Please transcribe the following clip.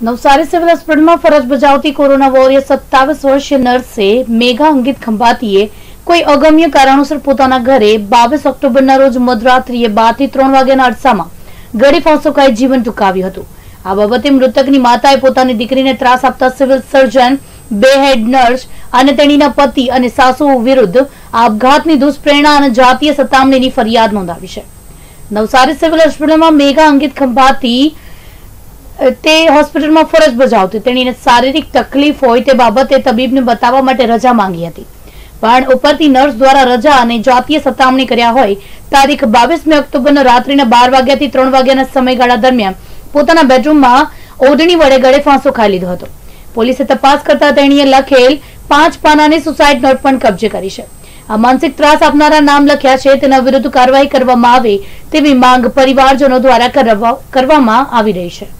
Navsari civil હોસ્પિટલમાં ફરજ બજાવતી corona warrior સત્તાવીસ વર્ષીય નર્સે મેઘા અંગિત ખંભાતીએ કોઈ અગમ્ય કારણોસર પોતાના ઘરે બાવીસ ઓક્ટોબરના રોજ મધરાત્રિએ બારથી ત્રણ વાગ્યાના અરસામાં ગળે ફાંસો જીવન ટૂંકાવ્યું હતું. આ બાબતે મૃતકની માતાએ પોતાની દીકરીને ત્રાસ આપતા સિવિલ સર્જન, બે હેડ નર્સ અને તેણીના પતિ અને સાસુ વિરુદ્ધ આપઘાતની દુષ્પ્રેરણા અને જાતીય સતામણીની ફરિયાદ નોંધાવી છે. નવસારી સિવિલ હોસ્પિટલમાં મેઘા અંગિત ખંભાતી તે હોસ્પિટલમાં ફરજ બજાવતી. તેણીને શારીરિક તકલીફ હોય તે બાબતે તબીબને બતાવવા માટે રજા માંગી હતી. પણ ઉપરથી નર્સ દ્વારા રજા અને જાતીય સતામણી કર્યા હોય, તારીખ બાવીસમી ઓક્ટોબરના રાત્રિના બાર વાગ્યાથી ત્રણ વાગ્યાના સમયગાળા દરમિયાન પોતાના બેડરૂમમાં ઓઢણી વડે ગળે ફાંસો ખાઈ લીધો હતો. પોલીસે તપાસ કરતા તેણીએ લખેલ પાંચ પાનાની સુસાઇડ નોટ પણ કબજે કરી છે. આ માનસિક ત્રાસ આપનારા નામ લખ્યા છે, તેના વિરુદ્ધ કાર્યવાહી કરવામાં આવે તેવી માંગ પરિવારજનો દ્વારા કરવા- કરવામાં આવી રહી છે.